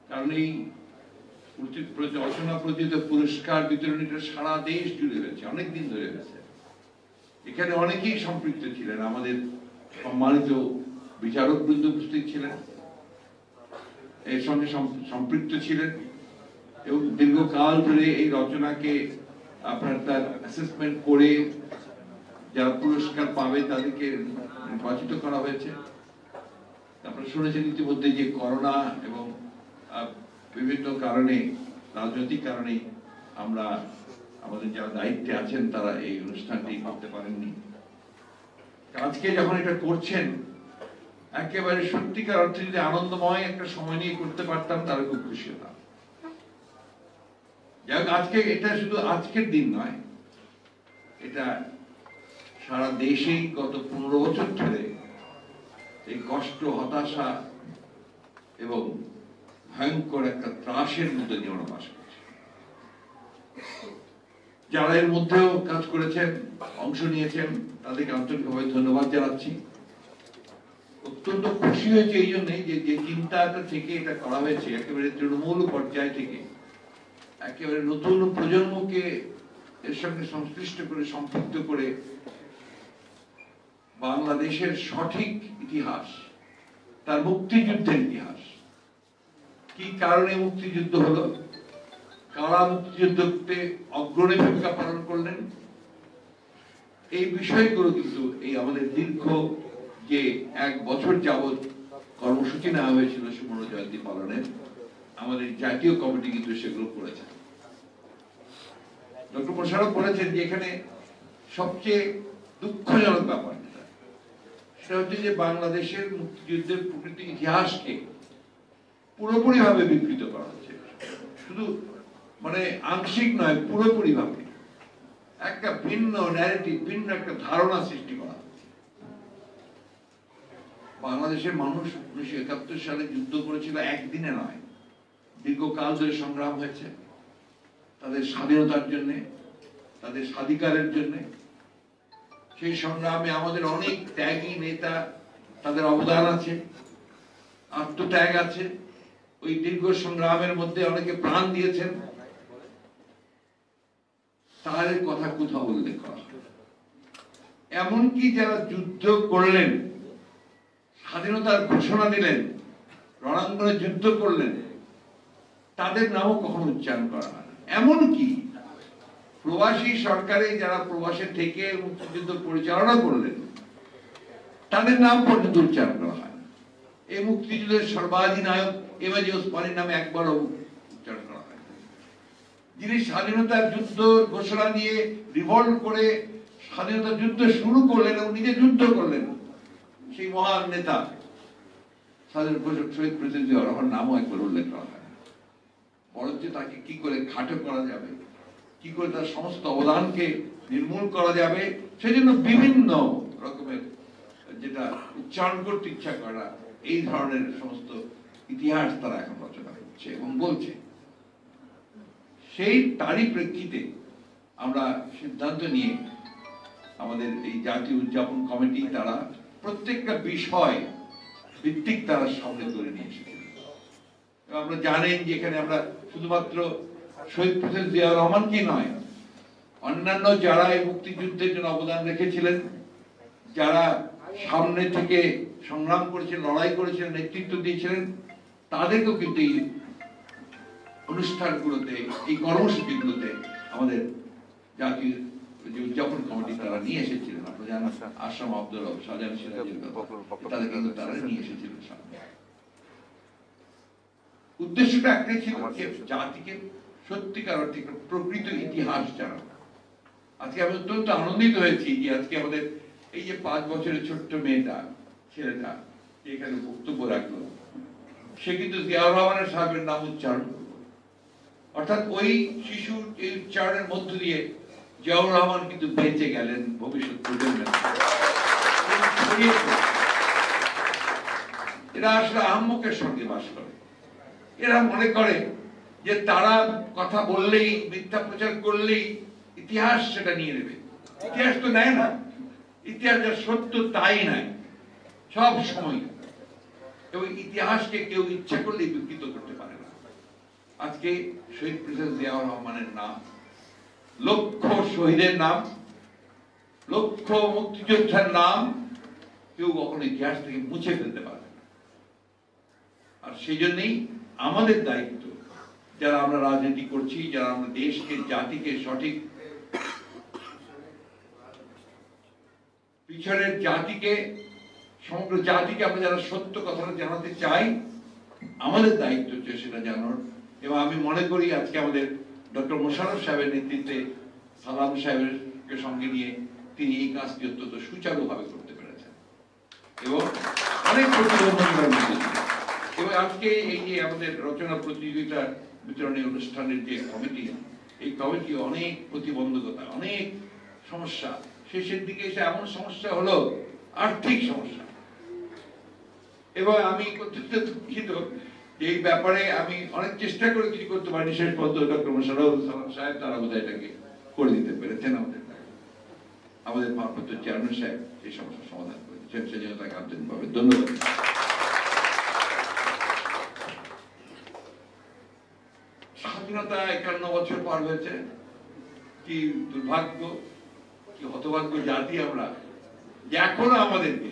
কারণ এই রচনা প্রতিত পুরস্কার বিতরণীটা সারা দেশ জুড়ে হয়েছে অনেক দিন ধরে হয়েছে। এখানে অনেকেই সম্পৃক্ত ছিলেন, আমাদের সম্মানিত বিচারক বৃন্দ উপস্থিত ছিলেন, এর সঙ্গে সম্পৃক্ত ছিলেন এবং দীর্ঘকাল ধরে এই রচনাকে আপনার তার অ্যাসেসমেন্ট করে যারা পুরস্কার পাবে তাদেরকে নির্বাচিত করা হয়েছে। আপনারা শুনেছেন ইতিমধ্যে যে করোনা এবং বিভিন্ন কারণে, রাজনৈতিক কারণে আমরা আমাদের যারা দায়িত্বে আছেন, তারা এই অনুষ্ঠানটি করতে পারেননি। আজকে যখন এটা করছেন, একেবারে সত্যিকার অর্থে যদি আনন্দময় একটা সময় নিয়ে করতে পারতাম তারা খুব খুশি হতাম। যাই আজকে এটা শুধু আজকের দিন নয়, এটা সারা দেশেই গত পনেরো বছর ধরে এই কষ্ট, হতাশা এবং ভয়ঙ্কর একটা ত্রাসের মধ্যে দিয়ে আমরা বাস করছি। যারা এর মধ্যেও কাজ করেছেন, অংশ নিয়েছেন, তাদেরকে আন্তরিকভাবে ধন্যবাদ জানাচ্ছি। অত্যন্ত খুশি হয়েছে এই জন্যই যে যে চিন্তাটা থেকে এটা করা হয়েছে, একেবারে তৃণমূল পর্যায় থেকে, একেবারে নতুন প্রজন্মকে এর সঙ্গে সংশ্লিষ্ট করে, সম্পৃক্ত করে বাংলাদেশের সঠিক ইতিহাস, তার মুক্তিযুদ্ধের ইতিহাস কি কারণে মুক্তিযুদ্ধ হলো? কারা মুক্তিযুদ্ধতে অগ্রণী ভূমিকা পালন করলেন? এই বিষয়গুলো কিন্তু এই আমাদের দীর্ঘ যে এক বছর যাবৎ কর্মসূচি নেওয়া হয়েছিল সুবর্ণ জয়ন্তী পালনের আমাদের জাতীয় কমিটি কিন্তু সেগুলো করেছে। ডক্টর মোশারফ বলেছেন যে এখানে সবচেয়ে দুঃখজনক ব্যাপার সেটা হচ্ছে যে বাংলাদেশের মুক্তিযুদ্ধের প্রকৃত ইতিহাসকে পুরোপুরি ভাবে বিকৃত করা হচ্ছে। শুধু মানে আংশিক নয় পুরোপুরি ভাবে একটা ভিন্ন ন্যারেটিভ ভিন্ন একটা ধারণা সৃষ্টি করা বাংলাদেশের মানুষ উনিশশো একাত্তর সালে যুদ্ধ করেছিল একদিনে নয়। দীর্ঘকাল ধরে সংগ্রাম হয়েছে। তাদের স্বাধীনতার জন্য, তাদের স্বাধিকারের জন্য। সেই সংগ্রামে আমাদের অনেক ত্যাগী নেতা, তাদের অবদান আছে, আত্মত্যাগ আছে। ওই দীর্ঘ সংগ্রামের মধ্যে অনেকে প্রাণ দিয়েছেন। তাদের কথা কোথাও উল্লেখ করা এমনকি যারা যুদ্ধ করলেন, স্বাধীনতার ঘোষণা দিলেন, রণাঙ্গনে যুদ্ধ করলেন, তাদের নামও কখনো উচ্চারণ করা হয় এমনকি প্রবাসী সরকারে যারা প্রবাসে থেকে মুক্তিযুদ্ধ পরিচালনা করলেন, তাদের নাম পর্যন্ত উচ্চারণ করা হয় এই মুক্তিযুদ্ধের সর্বাধিনায়ক এমাজি ওসমানের নামে একবারও উচ্চারণ করা হয় যিনি স্বাধীনতার যুদ্ধ ঘোষণা দিয়ে রিভল্ট করে স্বাধীনতা যুদ্ধ শুরু করলেন এবং নিজে যুদ্ধ করলেন, সেই মহান নেতা স্বাধীন ঘোষক শহীদ প্রেসিডেন্ট রহমান নামও একবার উল্লেখ করা হয়। বরঞ্চ তাকে কি করে খাটো করা যাবে, কি করে তার সমস্ত অবদানকে নির্মূল করা যাবে, সেজন্য বিভিন্ন রকমের যেটা উচ্চারণ করতে ইচ্ছা করা এই ধরনের সমস্ত ইতিহাস তারা এখন রচনা করছে এবং বলছে। সেই তারই প্রেক্ষিতে আমরা সিদ্ধান্ত নিয়ে আমাদের এই জাতীয় উদযাপন কমিটি তারা প্রত্যেকটা বিষয় ভিত্তিক তারা সামনে তুলে নিয়ে এসেছে। আমরা জানেন যে এখানে আমরা শুধুমাত্র শহীদ প্রেসিডেন্ট জিয়াউর রহমানকে নয়, অন্যান্য যারা এই মুক্তিযুদ্ধের জন্য অবদান রেখেছিলেন, যারা সামনে থেকে সংগ্রাম করেছিলেন, লড়াই করেছিলেন, নেতৃত্ব দিয়েছিলেন তাদেরকেও কিন্তু এই অনুষ্ঠানগুলোতে এই কর্মসূচিগুলোতে আমাদের জাতীয় যে উদযাপন কমিটি তারা নিয়ে এসেছিলেন। আপনারা জানেন আসাম আব্দুল শাহজাহান সিরাজের তাদের কিন্তু তারা নিয়ে এসেছিলেন উদ্দেশ্যটা একটাই ছিল যে জাতিকে সত্যিকার অর্থে প্রকৃত ইতিহাস জানানো। আজকে আমি অত্যন্ত আনন্দিত হয়েছি যে আজকে আমাদের এই যে পাঁচ বছরের ছোট্ট মেয়েটা ছেলেটা এখানে বক্তব্য রাখল। সে কিন্তু জিয়াউর রহমানের সাহেবের নাম উচ্চারণ করল। অর্থাৎ ওই শিশুর এই উচ্চারণের মধ্য দিয়ে জিয়াউর রহমান কিন্তু বেঁচে গেলেন ভবিষ্যৎ প্রজন্মের এরা আসলে আহম্মকের সঙ্গে বাস করে। এরা মনে করে যে তারা কথা বললেই, মিথ্যা প্রচার করলেই ইতিহাস সেটা নিয়ে নেবে। ইতিহাস তো নেয় না। ইতিহাস সত্য তাই নাই। সব সময়। এবং ইতিহাসকে কেউ ইচ্ছা করলে বিকৃত করতে পারে না। আজকে শহীদ প্রেসিডেন্ট জিয়াউর রহমানের নাম, লক্ষ শহীদের নাম, লক্ষ মুক্তিযোদ্ধার নাম কেউ কখনো ইতিহাস থেকে মুছে ফেলতে পারে আর সেই জন্যই আমাদের দায়িত্ব, যারা আমরা রাজনীতি করছি, যারা আমরা দেশকে, জাতিকে সঠিক পিছনের জাতিকে সমগ্র জাতিকে আমরা যারা সত্য কথাটা জানাতে চাই, আমাদের দায়িত্ব হচ্ছে সেটা জানানোর এবং আমি মনে করি আজকে আমাদের ডক্টর মোশারফ সাহেবের নেতৃত্বে সালাম সাহেবের সঙ্গে নিয়ে তিনি এই কাজটি অত্যন্ত সুচারুভাবে করতে পেরেছেন। এবং অনেক প্রতিবন্ধকতার এবং আজকে এই যে আমাদের রচনা প্রতিযোগিতা বিতরণী অনুষ্ঠানের যে কমিটি, এই কমিটি অনেক প্রতিবন্ধকতা, অনেক সমস্যা। শেষের দিকে এসে এমন সমস্যা হলো, আর্থিক সমস্যা। এবং আমি অত্যন্ত দুঃখিত। এই ব্যাপারে আমি অনেক চেষ্টা করে কিছু করতে পারিনি। শেষ পর্যন্ত ডক্টর মোশারফ সাহেব তারা বোধহয় এটাকে করে দিতে পেরেছেন আমাদের আমাদের ভারপ্রাপ্ত চেয়ারম্যান সাহেব এই সমস্যার সমাধান করেছেন সেজন্য তাকে আন্তরিকভাবে ধন্যবাদ। স্বাধীনতা একান্ন বছর পার হয়েছে। কি দুর্ভাগ্য, কি হতভাগ্য জাতি আমরা। এখনও আমাদেরকে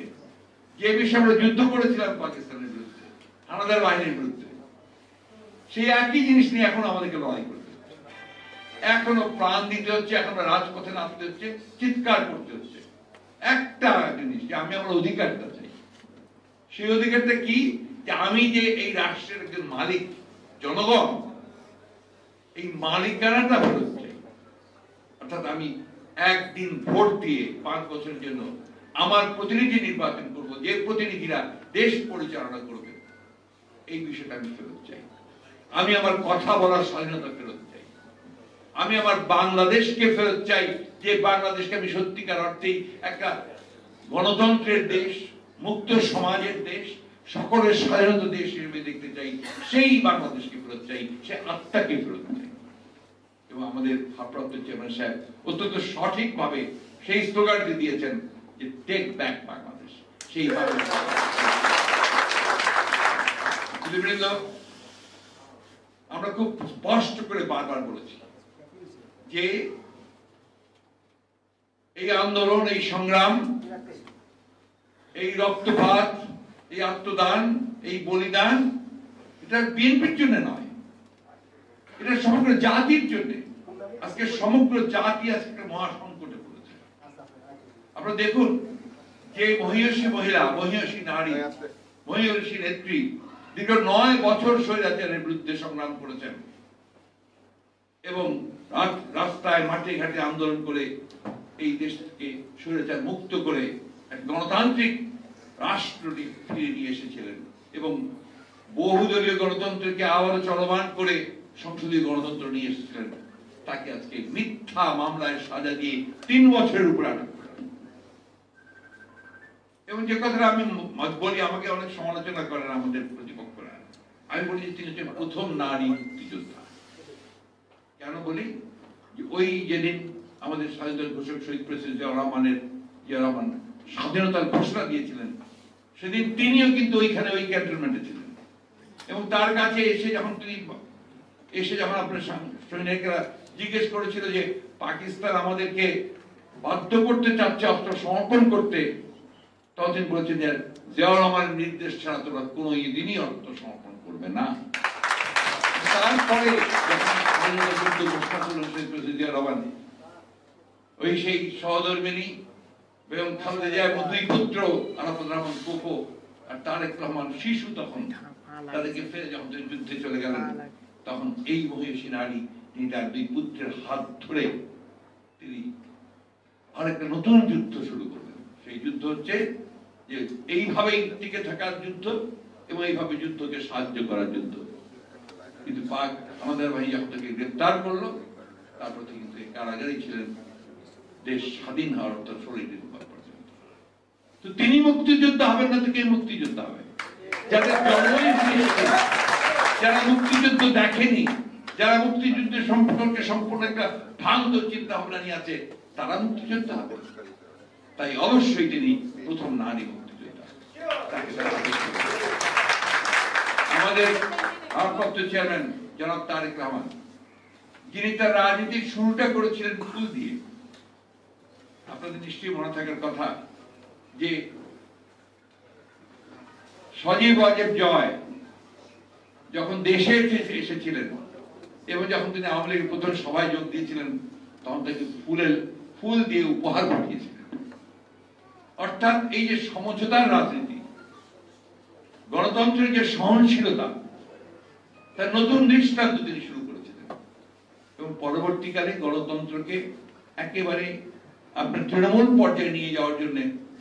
যে বিষয়ে আমরা যুদ্ধ করেছিলাম পাকিস্তানের বিরুদ্ধে, হানাদার বাহিনীর বিরুদ্ধে, সেই একই জিনিস নিয়ে এখন আমাদেরকে লড়াই করতে হচ্ছে। এখনও প্রাণ দিতে হচ্ছে, এখনও রাজপথে নামতে হচ্ছে, চিৎকার করতে হচ্ছে। একটা জিনিস যে আমি আমার অধিকারটা চাই। সেই অধিকারটা কি? যে আমি যে এই রাষ্ট্রের একজন মালিক, জনগণ, এই মালিকানাটা ফেরত চাই। অর্থাৎ আমি একদিন ভোট দিয়ে পাঁচ বছরের জন্য আমার প্রতিনিধি নির্বাচন করব, যে প্রতিনিধিরা দেশ পরিচালনা করবে। এই বিষয়টা আমি ফেরত চাই। আমি আমার কথা বলার স্বাধীনতা ফেরত চাই। আমি আমার বাংলাদেশকে ফেরত চাই, যে বাংলাদেশকে আমি সত্যিকার অর্থেই একটা গণতন্ত্রের দেশ, মুক্ত সমাজের দেশ, সকলের স্বাধীনতা দেশ হিসেবে দেখতে চাই, সেই বাংলাদেশকে ফেরত চাই, সে আত্মাকে ফেরত চাই। এবং আমাদের ভারপ্রাপ্ত চেয়ারম্যান সাহেব অত্যন্ত সঠিকভাবে সেই স্লোগানটি দিয়েছেন যে টেক ব্যাক বাংলাদেশ সেই বাংলাদেশ আমরা খুব স্পষ্ট করে বারবার বলেছি যে এই আন্দোলন এই সংগ্রাম এই রক্তপাত এই আত্মদান এই বলিদান এটা বিএনপির জন্য নয়। এটা সমগ্র জাতির জন্য। আজকে সমগ্র জাতি আজকে পড়েছে আপনারা দেখুন যে মহিষী মহিলা মহিষী নারী মহিষী নেত্রী দীর্ঘ নয় বছর স্বৈরাচারের বিরুদ্ধে সংগ্রাম করেছেন। এবং রাস্তায় মাঠে ঘাটে আন্দোলন করে এই দেশকে স্বৈরাচার মুক্ত করে এক গণতান্ত্রিক রাষ্ট্রটি ফিরিয়ে নিয়ে এসেছিলেন। এবং বহুদলীয় গণতন্ত্রকে আবারও চলমান করে সংসদীয় গণতন্ত্র নিয়ে এসেছিলেন। তাকে আজকে মিথ্যা মামলায় সাজা দিয়ে তিন বছরের উপর আটক। এবং যে কথাটা আমি বলি, আমাকে অনেক সমালোচনা করেন আমাদের প্রতিপক্ষরা। আমি বলি যে তিনি হচ্ছেন প্রথম নারী মুক্তিযোদ্ধা। কেন বলি? ওই যেদিন আমাদের স্বাধীনতা ঘোষক শহীদ প্রেসিডেন্ট জিয়া রহমানের জিয়া রহমান স্বাধীনতার ঘোষণা দিয়েছিলেন, সেদিন তিনিও কিন্তু ওইখানে ওই ক্যান্টনমেন্টে ছিলেন। এবং তার কাছে এসে যখন তিনি এসে যখন আপনার সৈনিকেরা জিজ্ঞেস করেছিল যে, পাকিস্তান আমাদেরকে বাধ্য করতে চাচ্ছে, অস্ত্র সমর্পণ করতে তখন বলেছেন যে জিয়াউর রহমানের নির্দেশ ছাড়া তোমরা কোনো দিনই অস্ত্র সমর্পণ করবে না। তারপরে তখন এই মহিষী নারী, তিনি তার দুই পুত্রের হাত ধরে তিনি আরেকটা নতুন যুদ্ধ শুরু করলেন। সেই যুদ্ধ হচ্ছে যে এইভাবেই টিকে থাকার যুদ্ধ এবং এইভাবে যুদ্ধকে সাহায্য করার যুদ্ধ। কিন্তু পাক আমাদের বাহিনী যখন তাকে গ্রেপ্তার করল। তারপর থেকে কিন্তু কারাগারেই ছিলেন। দেশ স্বাধীন হওয়ার অর্থাৎ ষোলোই ডিসেম্বর পর্যন্ত। তো তিনি মুক্তিযোদ্ধা হবেন না তো কে মুক্তিযোদ্ধা হবে? যাদের জন্মই হয়েছে, যারা মুক্তিযুদ্ধ দেখেনি যারা মুক্তিযুদ্ধের সম্পর্কে সম্পূর্ণ একটা ভ্রান্ত চিন্তা ভাবনা নিয়ে আছে তারা মুক্তিযোদ্ধা হবে। তাই অবশ্যই তিনি প্রথম নারী। আমাদের ভারপ্রাপ্ত চেয়ারম্যান জনাব তারেক রহমান, যিনি তার রাজনীতির শুরুটা করেছিলেন ফুল দিয়ে। আপনাদের নিশ্চয়ই মনে থাকার কথা যে সজীব অজেব জয় যখন দেশে এসেছিলেন এবং যখন তিনি আওয়ামী লীগের প্রথম সভায় যোগ দিয়েছিলেন, তখন তাকে ফুলের ফুল দিয়ে উপহার পাঠিয়েছিলেন। অর্থাৎ এই যে সমঝোতার রাজনীতি, গণতন্ত্রের যে সহনশীলতা তার নতুন দৃষ্টান্ত তিনি শুরু করেছিলেন। এবং পরবর্তীকালে গণতন্ত্রকে একেবারে আপনার তৃণমূল পর্যায়ে নিয়ে যাওয়ার জন্য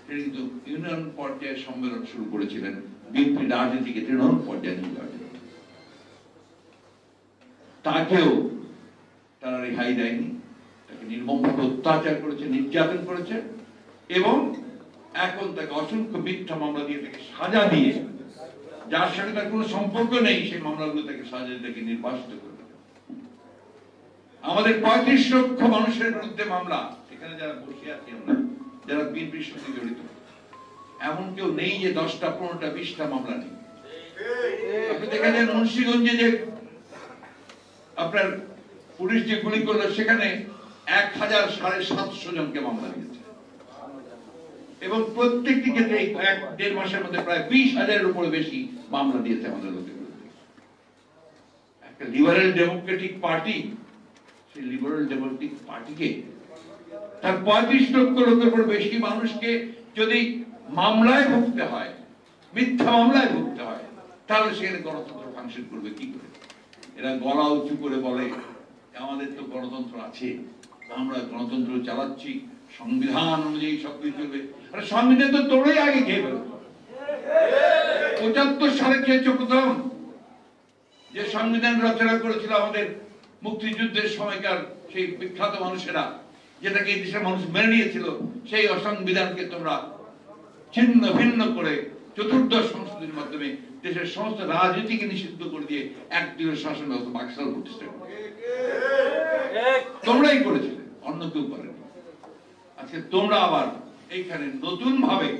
তিনি কিন্তু ইউনিয়ন পর্যায়ে সম্মেলন শুরু করেছিলেন, বিএনপি রাজনীতিকে তৃণমূল পর্যায়ে নিয়ে যাওয়ার জন্য। তাকেও তারা রেহাই দেয়নি, তাকে নির্মমভাবে অত্যাচার করেছে, নির্যাতন করেছে এবং এখন তাকে অসংখ্য মিথ্যা মামলা দিয়ে তাকে সাজা দিয়ে যার সাথে তার কোনো সম্পর্ক নেই, সেই মামলাগুলো তাকে সাজা তাকে নির্বাসিত করবে আমাদের পঁয়ত্রিশ লক্ষ মানুষের বিরুদ্ধে মামলা, এখানে যারা বসে আছি আমরা, যারা বিএনপির সঙ্গে জড়িত, এমন কেউ নেই যে দশটা, পনেরোটা, বিশটা মামলা নেই। আপনি দেখেন যে মুন্সিগঞ্জে যে আপনার পুলিশ যে গুলি করল, সেখানে এক হাজার সাড়ে সাতশো জনকে মামলা দিয়েছে। এবং প্রত্যেকটি ক্ষেত্রে এক দেড় মাসের মধ্যে প্রায় বিশ হাজারের উপরে বেশি মামলা দিয়েছে আমাদের লোকের একটা লিবারেল ডেমোক্রেটিক পার্টি সেই লিবারেল ডেমোক্রেটিক পার্টিকে তার পঁয়ত্রিশ লক্ষ লোকের উপর বেশি মানুষকে যদি মামলায় ভুগতে হয়, মিথ্যা মামলায় ভুগতে হয়, তাহলে সেখানে গণতন্ত্র ফাংশন করবে কি করে? এরা গলা উঁচু করে বলে, আমাদের তো গণতন্ত্র আছে, আমরা গণতন্ত্র চালাচ্ছি সংবিধান অনুযায়ী সবকিছু চলবে। আরে সংবিধান তো তোরাই আগে খেয়ে ফেলো। পঁচাত্তর সালে খেয়েছো প্রথম? যে সংবিধান রচনা করেছিল আমাদের মুক্তিযুদ্ধের সময়কার সেই বিখ্যাত মানুষেরা, যেটাকে এই দেশের মানুষ মেনে নিয়েছিল, সেই অসংবিধানকে তোমরা ছিন্ন ভিন্ন করে চতুর্দশ সংসদের মাধ্যমে দেশের সমস্ত রাজনীতিকে নিষিদ্ধ করে দিয়ে একদিনের শাসন ব্যবস্থা পাকিস্তান প্রতিষ্ঠা তোমরাই করেছিলে, অন্য কেউ করেনি। আজকে তোমরা আবার এইখানে নতুন ভাবে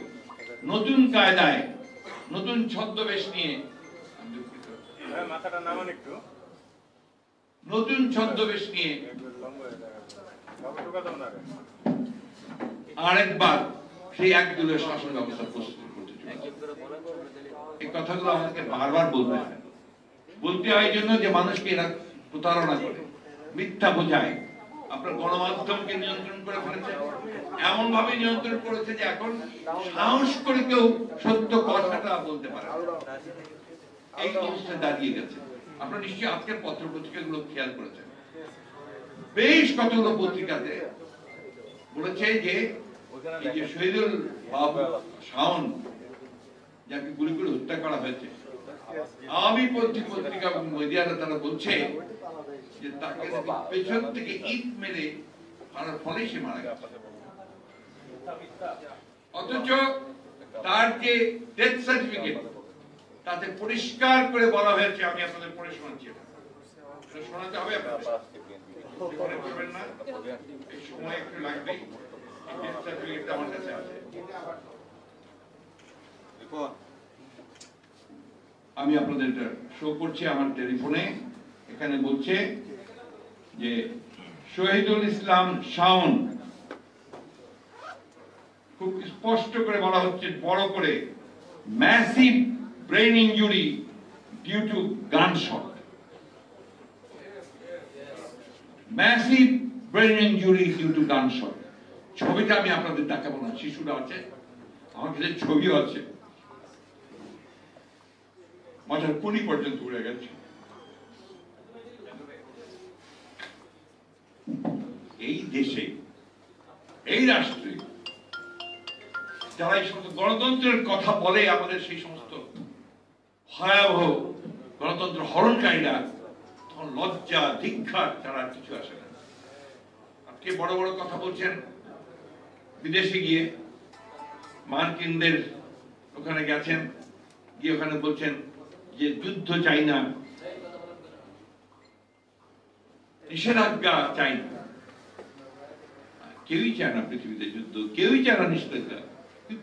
নতুন কায়দায় নতুন ছদ্মবেশ নিয়ে দুঃখিত। নতুন ছদ্মবেশ নিয়ে আরেকবার সেই এক দলীয় শাসন ব্যবস্থা প্রস্তুত করতে এই কথাগুলো আমাদেরকে বারবার বলতে হয়। বলতে হয় জন্য যে মানুষকে এরা প্রতারণা করে মিথ্যা বোঝায়। আপনার গণমাধ্যমকে নিয়ন্ত্রণ করে ফেলেছে। এমন ভাবে নিয়ন্ত্রণ করেছে যে এখন সাহস করে কেউ সত্য কথাটা বলতে পারে এই অবস্থায় দাঁড়িয়ে গেছে। আপনারা নিশ্চয়ই আজকের পত্র পত্রিকাগুলো খেয়াল করেছেন। বেশ কতগুলো পত্রিকাতে বলেছে যে এই যে শহীদুল বাবু শাওন, যাকে গুলি করে হত্যা করা হয়েছে, আমি পত্রিকা এবং মিডিয়ারা তারা বলছে যে তাকে পেছন থেকে ইট মেরে মারার ফলে সে মারা অথচ তার যে ডেথ সার্টিফিকেট তাতে পরিষ্কার করে বলা হয়েছে, আমি আপনাদের পড়ে শোনাচ্ছি শোনাতে হবে আপনাদের। না, এই সময় একটু লাগবে আমি আপনাদের শো করছি আমার টেলিফোনে এখানে বলছে যে শহীদুল ইসলাম শাওন খুব স্পষ্ট করে বলা হচ্ছে, বড় করে massive brain injury due to gun shot massive brain injury due to gun shot ছবিটা আমি আপনাদের দেখাবো না, শিশুরা আছে, আমার কাছে ছবিও আছে। মাথার কুনি পর্যন্ত উড়ে গেছে। এই দেশে, এই রাষ্ট্রে যারা এই সমস্ত গণতন্ত্রের কথা বলে আমাদের সেই সমস্ত ভয়াবহ গণতন্ত্র হরণকারীরা, তখন লজ্জা ধিক্ষার তারা কিছু আসে না। আজকে বড় বড় কথা বলছেন? বিদেশে গিয়ে মার্কিনদের ওখানে গেছেন, গিয়ে ওখানে বলছেন যে যুদ্ধ চাই না নিষেধাজ্ঞা চাই না কেউই চায় না পৃথিবীতে যুদ্ধ কেউই চায় না নিষেধাজ্ঞা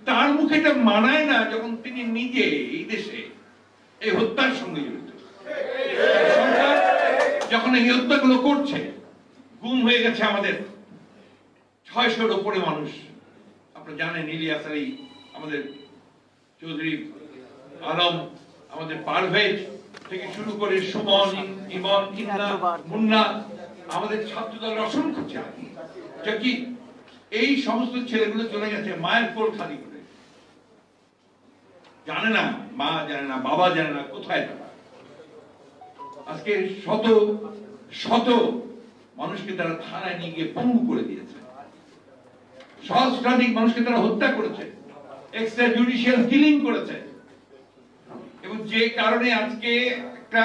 তার মুখে এটা মানায় না যখন তিনি নিজে এই দেশে এই হত্যার সঙ্গে জড়িত যখন এই হত্যাগুলো করছে গুম হয়ে গেছে আমাদের ছয়শোর উপরে মানুষ আপনারা জানেন ইলিয়াস আলী আমাদের চৌধুরী আলম আমাদের পারভেজ থেকে শুরু করে সুমন ইমন ইন্না মুন্না আমাদের ছাত্রদল অসংখ্য ছেলে যা কি? এই সমস্ত ছেলেগুলো চলে গেছে মায়ের কোল খালি করে। জানে না মা জানে না বাবা জানে না কোথায় তারা। আজকে শত শত মানুষকে তারা থানায় নিয়ে গিয়ে পঙ্গু করে দিয়েছে। সহস্রাধিক মানুষকে তারা হত্যা করেছে। এক্সট্রা জুডিশিয়াল কিলিং করেছে। এবং যে কারণে আজকে একটা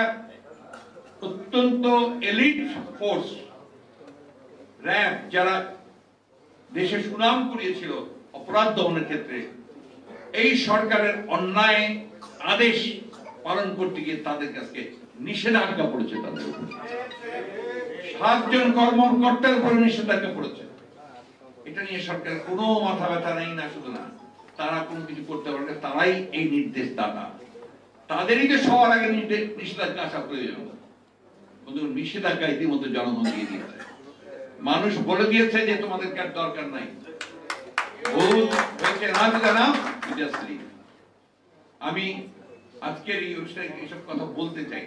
অত্যন্ত এলিট ফোর্স, র্যাব, যারা দেশে সুনাম কুড়িয়েছিল অপরাধ দমনের ক্ষেত্রে, এই সরকারের অন্যায় আদেশ পালন করতে গিয়ে তাদের কাছে নিষেধাজ্ঞা পড়েছে তাদের সাতজন কর্মকর্তার উপরে নিষেধাজ্ঞা পড়েছে। এটা নিয়ে সরকারের কোনো মাথা ব্যথা নেই না, শুধু না, তারা কোনো কিছু করতে পারবে তারাই এই নির্দেশ দাতা। তাদেরই তো সবার আগে নিষেধাজ্ঞা আসা প্রয়োজন। কিন্তু নিষেধাজ্ঞা ইতিমধ্যে জনগণ দিয়ে দিয়েছে। মানুষ বলে দিয়েছে যে তোমাদেরকে আর দরকার নাই। আমি আজকের এই অনুষ্ঠানে এইসব কথা বলতে চাই,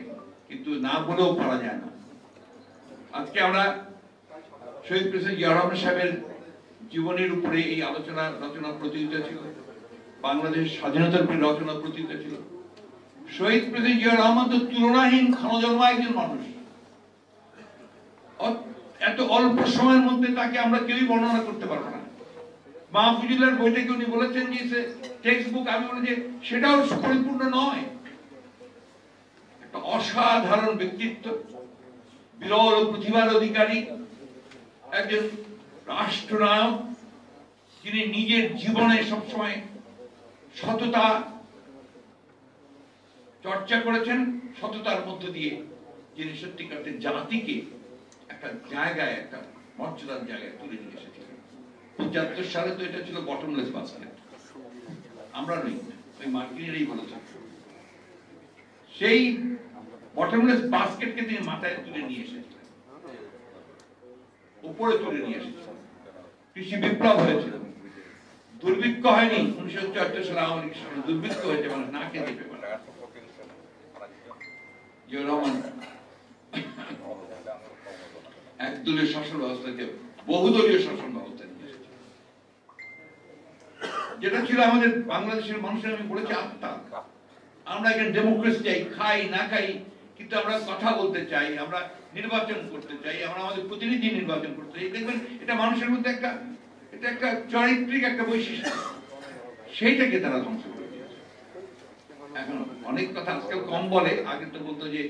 কিন্তু না বলেও পারা যায় না। আজকে আমরা শহীদ প্রেসিডেন্ট জিয়া সাহেবের জীবনের উপরে এই আলোচনা, রচনা প্রতিযোগিতা ছিল। বাংলাদেশ স্বাধীনতার উপরে রচনা প্রতিযোগিতা ছিল। শহীদ প্রেসিডেন্ট জিয়া রহমান তো তুলনাহীন ক্ষণজন্মা একজন মানুষ। এত অল্প সময়ের মধ্যে তাকে আমরা কেউই বর্ণনা করতে পারব না। মাহফুজুল্লাহর বই থেকে উনি বলেছেন যে টেক্সট বুক আমি বলি যে সেটাও পরিপূর্ণ নয়। একটা অসাধারণ ব্যক্তিত্ব, বিরল প্রতিভার অধিকারী, একজন রাষ্ট্রনায়ক। যিনি নিজের জীবনে সবসময় সততা চর্চা করেছেন সততার মধ্য দিয়ে, যিনি সত্যিকার জাতিকে একটা জায়গায়, একটা মর্যাদার জায়গায় তুলে নিয়ে এসেছিলেন। পঁচাত্তর সালে তো এটা ছিল বটমলেস বাস্কেট আমরা নই, ওই মার্কিনেরই বলেছে সেই বটমলেস বাস্কেটকে তিনি মাথায় তুলে নিয়ে এসেছিলেন। উপরে তুলে নিয়ে এসেছে কৃষি বিপ্লব হয়েছিল। দুর্ভিক্ষ হয়নি, উনিশশো চুয়াত্তর সালে আওয়ামী লীগের সময় দুর্ভিক্ষ হয়েছে মানুষ না খেতে পেয়ে একদলীয় শাসন ব্যবস্থা ব্যবস্থাকে বহুদলীয় শাসন ব্যবস্থা নিয়ে এসেছে। যেটা ছিল আমাদের বাংলাদেশের মানুষের, আমি বলেছি, আত্মা। আমরা এখানে ডেমোক্রেসি চাই, খাই, না খাই, কিন্তু আমরা কথা বলতে চাই, আমরা নির্বাচন করতে চাই, আমরা আমাদের প্রতিনিধি নির্বাচন করতে চাই। দেখবেন, এটা মানুষের মধ্যে একটা, এটা একটা চারিত্রিক একটা বৈশিষ্ট্য। সেইটাকে তারা ধ্বংস এখন অনেক কথা আজকাল কম বলে, আগে তো বলতো যে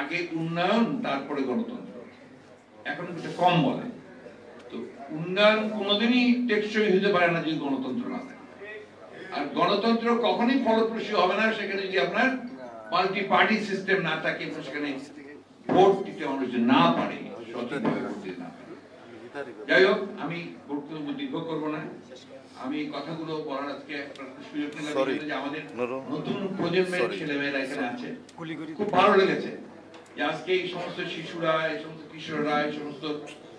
আগে উন্নয়ন, তারপরে গণতন্ত্র। এখন কম বলে। তো উন্নয়ন কোনোদিনই টেকসই হতে পারে না যদি গণতন্ত্র না থাকে। আর গণতন্ত্র কখনোই ফলপ্রসূ হবে না, সেখানে যদি আপনার মাল্টি পার্টি সিস্টেম না থাকে সেখানে ভোট দিতে মানুষ না পারে দিতে না পারে। যাই হোক, আমি বক্তব্য দীর্ঘ করব না। আমি এই কথাগুলো বলার আজকে সুযোগ নিলাম যে আমাদের নতুন প্রজন্মের ছেলেমেয়েরা এখানে আছে। খুব ভালো লেগেছে। যে আজকে এই সমস্ত শিশুরা এই সমস্ত কিশোররা এই সমস্ত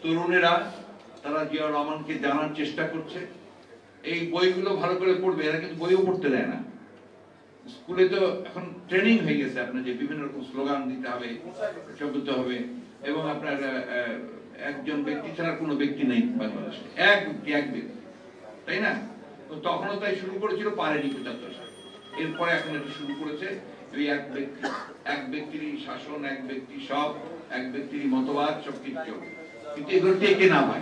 তরুণেরা তারা জিয়া রহমানকে জানার চেষ্টা করছে। এই বইগুলো ভালো করে পড়বে এরা কিন্তু বইও পড়তে দেয় না। স্কুলে তো এখন ট্রেনিং হয়ে গেছে আপনার যে বিভিন্ন রকম স্লোগান দিতে হবে সব দিতে হবে এবং আপনার একজন ব্যক্তি ছাড়া কোনো ব্যক্তি নেই বাংলাদেশে। এক ব্যক্তি এক ব্যক্তি। তাই না? তো তখনও তাই শুরু করেছিল, পারেনি পঁচাত্তর সালে। এরপরে এখন এটা শুরু করেছে ওই এক ব্যক্তি। এক ব্যক্তিরই শাসন, এক ব্যক্তি সব, এক ব্যক্তিরই মতবাদ, সব কিছু কিন্তু এগুলো টেকে না ভাই।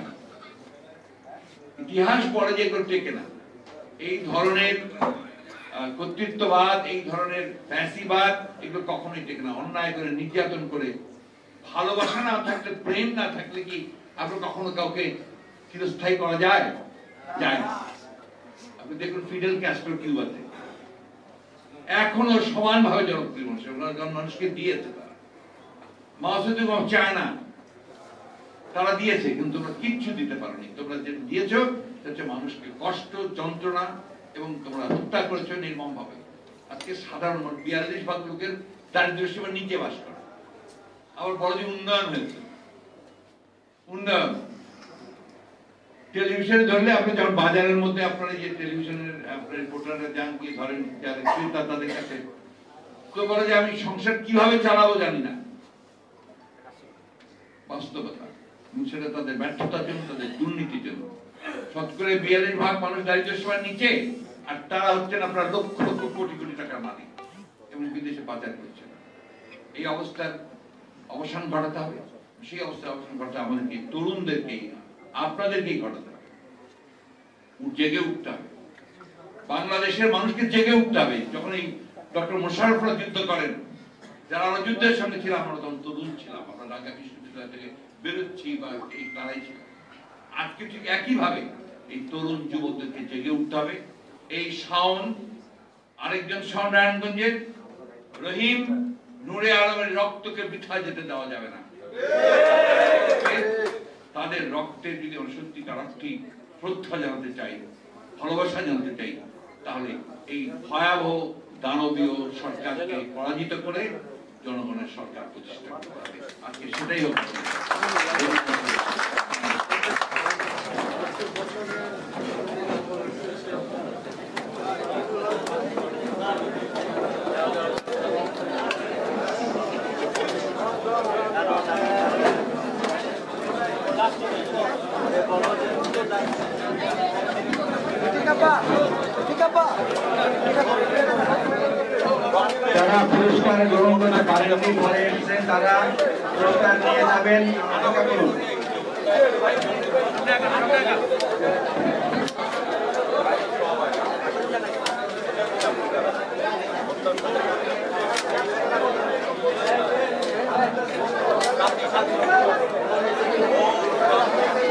ইতিহাস পড়ে যে এগুলো টেকে না। এই ধরনের কর্তৃত্ববাদ, এই ধরনের ফ্যাসিবাদ এগুলো কখনোই টেকে না। অন্যায় করে, নির্যাতন করে, ভালোবাসা না থাকলে, প্রেম না থাকলে কি আপনার কখনো কাউকে চিরস্থায়ী করা যায়? আপনি দেখুন ফিডেল কিউবাতে। এখনও মানুষকে দিয়েছে তারা। চায় না তারা দিয়েছে, কিন্তু তোমরা কিচ্ছু দিতে পারোনি। তোমরা দিয়েছ মানুষকে কষ্ট, যন্ত্রণা এবং তোমরা হত্যা করেছ নির্মম ভাবে আজকে সাধারণ মানুষ, বিয়াল্লিশ ভাগ লোকের দারিদ্র সীমার নিচে বাস করে। আবার বড় যে উন্নয়ন হয়েছে। উন্নয়ন। টেলিভিশনে ধরলে আপনি যখন বাজারের মধ্যে আপনার যে টেলিভিশনের, আপনার রিপোর্টাররা যান গিয়ে ধরেন যাদের ক্রেতা তাদের কাছে। তো বলে যে আমি সংসার কীভাবে চালাবো জানি না। বাস্তবতা সেটা তাদের ব্যর্থতার জন্য, তাদের দুর্নীতির জন্য। শতকরে বিয়াল্লিশ ভাগ মানুষ দারিদ্র সীমার নিচে, আর তারা হচ্ছেন আপনার লক্ষ লক্ষ কোটি কোটি টাকার মালিক। এবং বিদেশে পাচার করছেন এই অবস্থার অবসান ঘটাতে হবে। সেই অবস্থার অবসান ঘটাতে আমাদেরকে, তরুণদেরকেই আপনাদেরকেই ঘটাতে জেগে উঠতে হবে। বাংলাদেশের মানুষকে জেগে উঠতে হবে। যখন এই ডক্টর মোশারফরা যুদ্ধ করেন, যারা আমরা যুদ্ধের সঙ্গে ছিলাম, আমরা তখন তরুণ ছিলাম, আমরা ঢাকা বিশ্ববিদ্যালয় থেকে বেরোচ্ছি বা এই তারাই ছিলাম আজকে ঠিক একইভাবে এই তরুণ যুবকদেরকে জেগে উঠতে হবে। এই শাওন, আরেকজন শাওন নারায়ণগঞ্জের, রহিম নূরে আলমের রক্তকে বৃথা যেতে দেওয়া যাবে না। তাদের রক্তের যদি আমরা সত্যিকার অর্থে শ্রদ্ধা জানাতে চাই, ভালোবাসা জানাতে চাই, তাহলে এই ভয়াবহ দানবীয় সরকারকে পরাজিত করে জনগণের সরকার প্রতিষ্ঠা করতে হবে। আজকে সেটাই হচ্ছে যারা পুরস্কার গ্রহণ করতে পারেননি পরে এসেছেন তারা পুরস্কার নিয়ে যাবেন। অপেক্ষা Thank you.